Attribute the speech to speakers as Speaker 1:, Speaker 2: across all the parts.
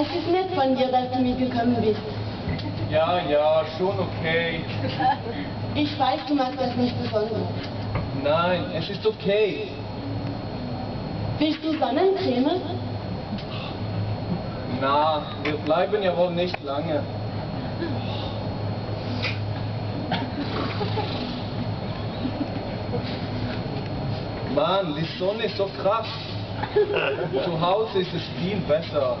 Speaker 1: Es ist nett von dir, dass du mitgekommen bist.
Speaker 2: Ja, ja, schon okay.
Speaker 1: Ich weiß, du magst das nicht besonders.
Speaker 2: Nein, es ist okay.
Speaker 1: Willst du Sonnencreme?
Speaker 2: Na, wir bleiben ja wohl nicht lange. Mann, die Sonne ist so krass. Zu Hause ist es viel besser.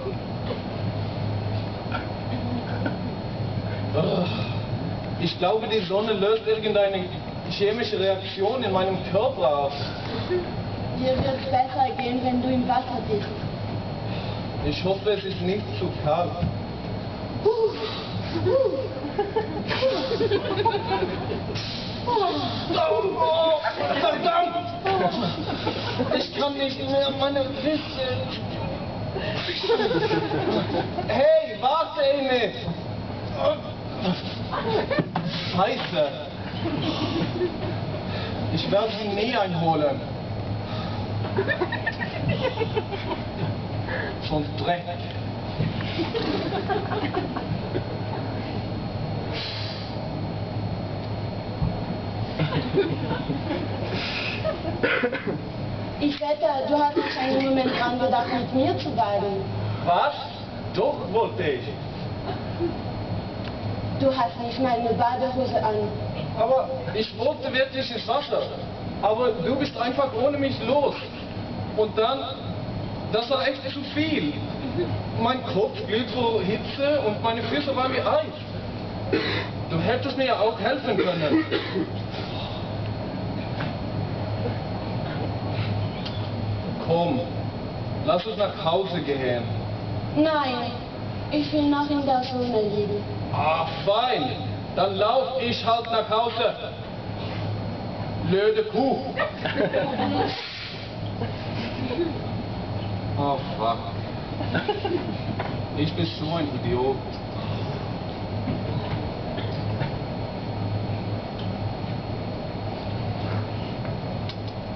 Speaker 2: Ich glaube, die Sonne löst irgendeine chemische Reaktion in meinem Körper aus.
Speaker 1: Dir wird es besser gehen, wenn du im Wasser bist.
Speaker 2: Ich hoffe, es ist nicht zu kalt. Oh! Ich kann nicht mehr meine Füße. Hey, warte, Amy! Scheiße! Ich werde sie nie einholen. Schon Dreck.
Speaker 1: Ich wette, du hast nicht einen Moment dran gedacht, mit mir zu baden.
Speaker 2: Was? Doch wollte ich.
Speaker 1: Du hast nicht mal eine Badehose an.
Speaker 2: Aber ich wollte wirklich ins Wasser. Aber du bist einfach ohne mich los. Und dann, das war echt zu viel. Mein Kopf glüht vor Hitze und meine Füße waren wie Eis. Du hättest mir ja auch helfen können. Komm, lass uns nach Hause gehen.
Speaker 1: Nein, ich will noch in der Sonne liegen.
Speaker 2: Ah, fein. Dann lauf ich halt nach Hause. Blöde Kuh. Oh, fuck. Ich bin so ein Idiot.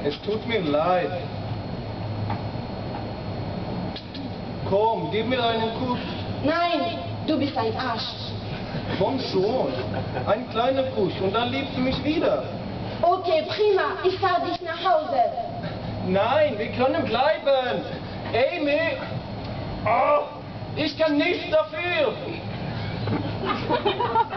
Speaker 2: Es tut mir leid. Komm, gib mir einen Kuss.
Speaker 1: Nein, du bist ein Arsch.
Speaker 2: Komm schon. Ein kleiner Kuss und dann liebst du mich wieder.
Speaker 1: Okay, prima, ich fahre dich nach Hause.
Speaker 2: Nein, wir können bleiben. Amy! Oh, ich kann nichts dafür.